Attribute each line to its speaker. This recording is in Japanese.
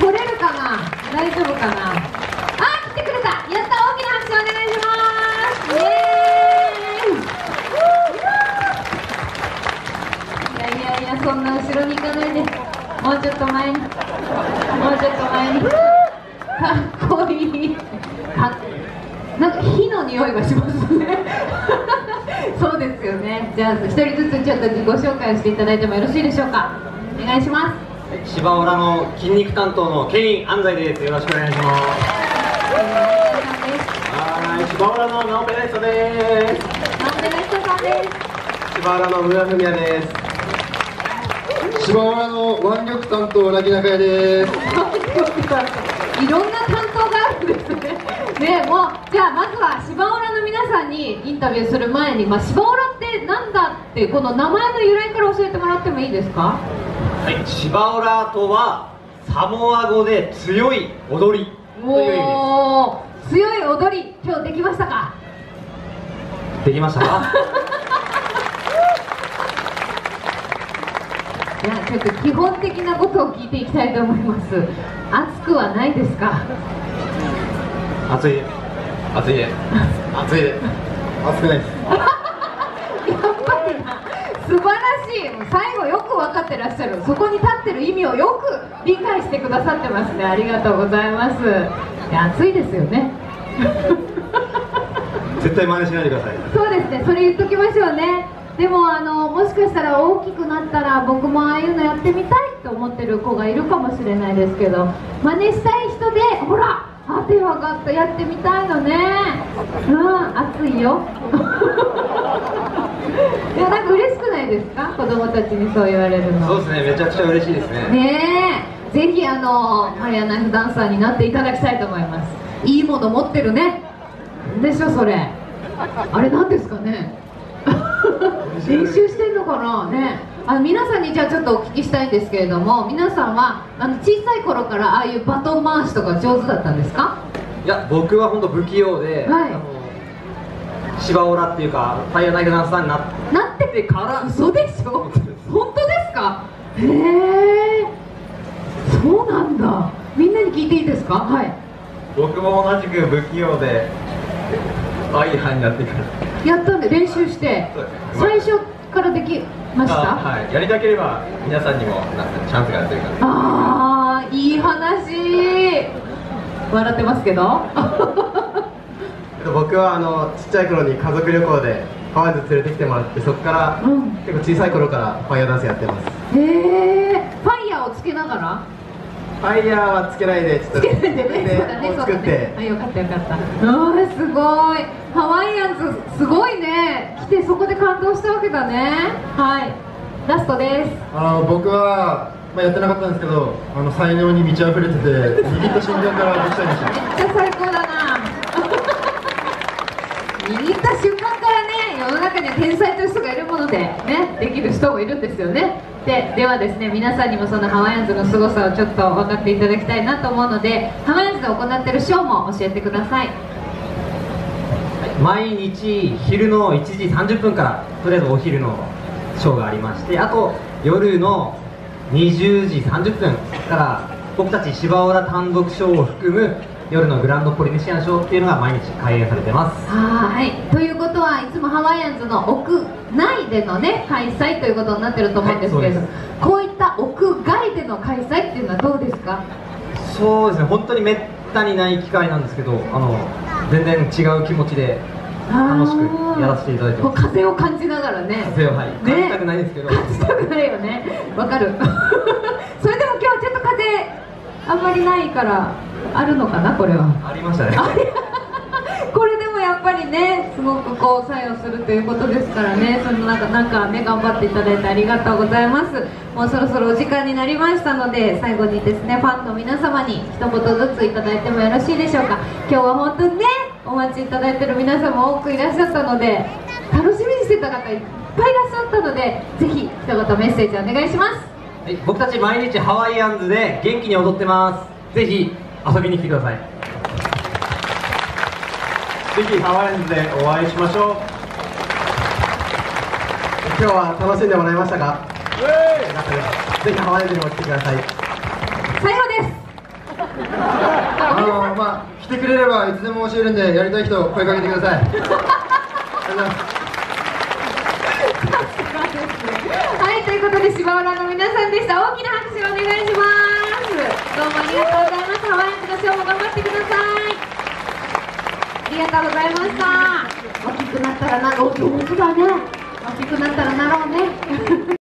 Speaker 1: 来れるかな？大丈夫かな？あ来てくれた。やった大きな拍手お願いします。イエーイ。いやいやいやそんな後ろに行かないで。もうちょっと前に。もうちょっと前に。かっこいい。かなんか火の匂いがしますね。そうですよね。じゃあ一人ずつちょっと自己紹介をしていただいてもよろしいでしょうか。お願いします。
Speaker 2: 芝浦の筋肉担当のケイン安西です。よろしくお願いします。はい芝浦の直部ライトです。
Speaker 1: なんでライトさんです。
Speaker 2: 芝浦の村文也です。
Speaker 3: 芝浦の腕力担当ラギナカヤです。
Speaker 1: いろんな担当があるんです。ね。ねもうじゃあまずは芝浦の皆さんにインタビューす。る前に、まあ、芝浦ってなんだってこの名前の由来から教えてもらってもいいです。か
Speaker 2: はい。芝浦とはサモア語で強い踊りという意味で
Speaker 1: おー。強い踊り。今日できましたか？
Speaker 2: すできましたか？
Speaker 1: いやちょっと基本的なことを聞いていきたいと思います。熱くはないですか？
Speaker 2: 熱い。熱い。です熱い。です
Speaker 3: 熱くないです
Speaker 1: 素晴らしい。もう最後よく分かってらっしゃる。そこに立ってる意味をよく理解してくださってますね。ありがとうございます。いや暑いですよね。
Speaker 2: 絶対真似しないでください。
Speaker 1: そうですね。それ言っときましょうね。でもあのもしかしたら大きくなったら僕もああいうのやってみたいと思ってる子がいるかもしれないですけど真似したい人でほらあ手分かったやってみたいのね。うん暑いよいやなんか嬉しくないですか？子供たちにそう言われるの。
Speaker 2: そうですねめちゃくちゃ嬉しいですね。
Speaker 1: ねえ。ぜひあのマリアナイフダンサーになっていただきたいと思います。いいもの持ってるね。でしょそれ。あれなんですかね？練習してんのかな？ね。あの皆さんにじゃあちょっとお聞きしたいんですけれども皆さんはあの小さい頃からああいうバトン回しとか上手だったんですか？
Speaker 2: いや僕は本当不器用で、
Speaker 1: はい。
Speaker 2: あの芝オラっていうかファイヤーナイフダンサーになっ
Speaker 1: なって
Speaker 2: てから
Speaker 1: 嘘でしょ？本当ですか？へえそうなんだ。みんなに聞いていいですか？はい。
Speaker 2: 僕も同じく不器用でファイヤーになってから。
Speaker 1: やったんで練習して。最初からできました？あ
Speaker 2: はい。やりたければ皆さんにもなんかチャンスがあるというか。
Speaker 1: あーいい話。笑ってますけど
Speaker 4: 僕はあのちっちゃい頃に家族旅行でハワイズ連れてきてもらってそこから、
Speaker 1: うん。
Speaker 4: 結構小さい頃からファイヤーダンスやってます。
Speaker 1: へえ。ファイヤーをつけながら？
Speaker 4: ファイヤーはつけないでちょっと
Speaker 1: つけないでね。そうだね
Speaker 4: 作って、
Speaker 1: ね。あよかったよかった。あーすごい。ハワイアンズすごいね。来てそこで感動したわけだね。はい。ラストです。
Speaker 3: あの僕は、まあ、やってなかったんですけどあの才能に満ち溢れてて握った瞬間からできちゃいました
Speaker 1: めっちゃ最高だな握った瞬間からね世の中には天才という人がいるものでねできる人もいるんですよね。でではですね皆さんにもそのハワイアンズの凄さをちょっと分かっていただきたいなと思うのでハワイアンズで行ってるショーも教えてください。
Speaker 2: 毎日昼の1時30分からとりあえずお昼のショーがありましてあと夜の20時30分から僕たち芝浦単独ショーを含む夜のグランドポリネシアンショーっていうのが毎日開演されてます。
Speaker 1: はい。ということはいつもハワイアンズの屋内でのね開催ということになってると思うんですけれども、
Speaker 2: はい
Speaker 1: こういった屋外での開催っていうのはどうですか？
Speaker 2: そうですね。本当にめったにない機会なんですけどあの全然違う気持ちで楽しくやらせていただいてます。
Speaker 1: 風を感じながらね。
Speaker 2: 風をはい。
Speaker 1: ね。
Speaker 2: 感じたくないですけど、
Speaker 1: 感じたくないよね。わかる。それでも今日ちょっと風あんまりないからあるのかなこれは。
Speaker 2: ありましたね。
Speaker 1: これでもやっぱりねすごくこう作用するということですからね。その中なんかね頑張っていただいてありがとうございます。もうそろそろお時間になりましたので最後にですねファンの皆様に一言ずついただいてもよろしいでしょうか。今日は本当にねお待ちいただいてる皆様多くいらっしゃったので楽しみにしてた方いっぱいいらっしゃったのでぜひ一言メッセージお願いします。
Speaker 2: はい、僕たち毎日ハワイアンズで元気に踊ってます。ぜひ遊びに来てください。
Speaker 4: ぜひハワイアンズでお会いしましょう。今日は楽しんでもらいましたか？よかったですぜひハワイアンズにも来てください。
Speaker 1: 最後です。
Speaker 3: てくれればいつでも教えるんでやりたい人声かけてください。ありがとうございます
Speaker 1: はい、ということで、芝浦の皆さんでした。大きな拍手をお願いします。どうもありがとうございます。ハワイアンズのショーも頑張ってください。ありがとうございました。大きくなったらなろう。本当だね。大きくなったらなろうね。